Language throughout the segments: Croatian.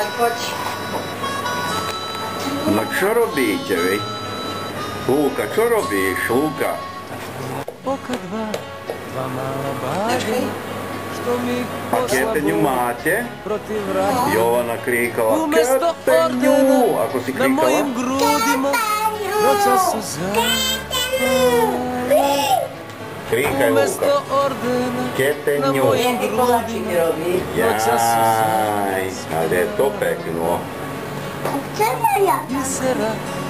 Daj, poď. No čo robíte, vy? Lúka, čo robíš, Lúka? Oka dva, dva mála báži. A ketenju máte? Jovana krikala, ketenju! Ako si krikala? Na mojim grudima, noća Krika je Luka. que nju. Jaj, kada je to peknuo. Kada je to peknuo?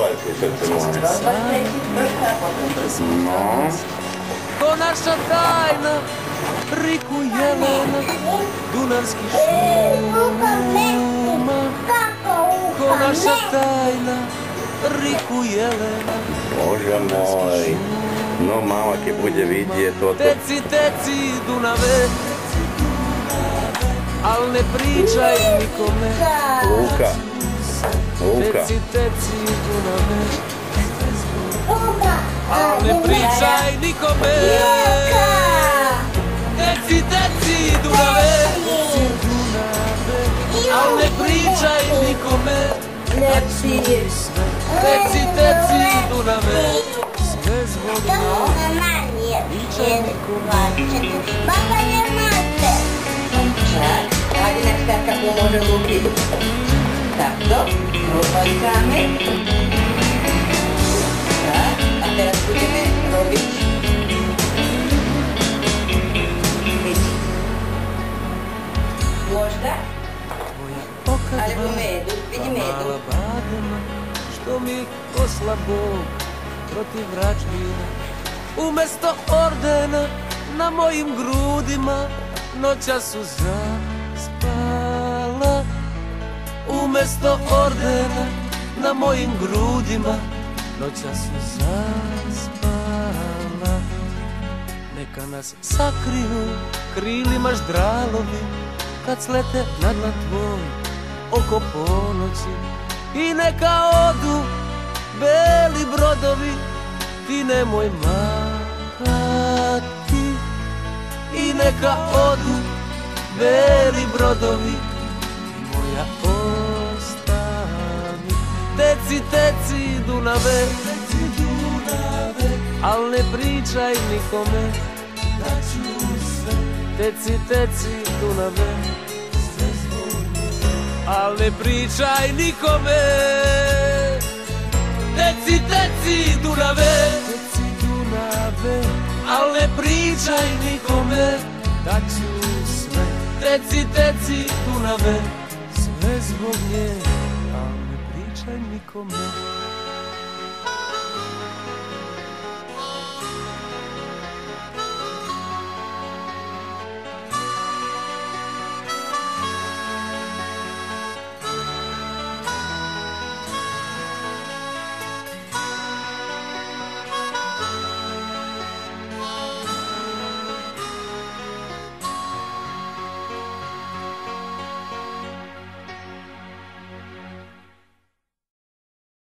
o que srce moja. No. Ko naša que riku jelena, dunarski šuma. Ko naša tajna, riku jelena, dunarski šuma. Riku Jelena, Bože moj. No, mama ke bude vidjeti toto. Teci, teci, Dunave, al ne pričaj nikome. Luka, Luka. Teci, teci, Dunave, al ne pričaj nikome. jest Tecji, tecji, dunamy Z wezwolenia Liczę Baba nie ma Tak, ale na przykład taką może lubię Tak, to rozważamy Tak, a teraz będziemy robić Można? Ale po medo medu. Badema, što mi posla Bog protiv vračbina. Umesto ordena na mojim grudima noća su zaspala. Umesto ordena na mojim grudima noća su zaspala. Neka nas sakriju krilima ždralovi kad slete na dlan tvoj oko ponoći. I neka odu beli brodovi ti nemoj mahati i neka odu beli brodovi moja ostani teci teci Dunave teci Dunave al ne pričaj nikome. Da ću sve teci teci Dunave al ne pričaj nikome. Teci teci Dunave. Teci Dunave. Al ne pričaj nikome. Da ću sve. Teci teci Dunave. Sve zbog nje al ne pričaj nikome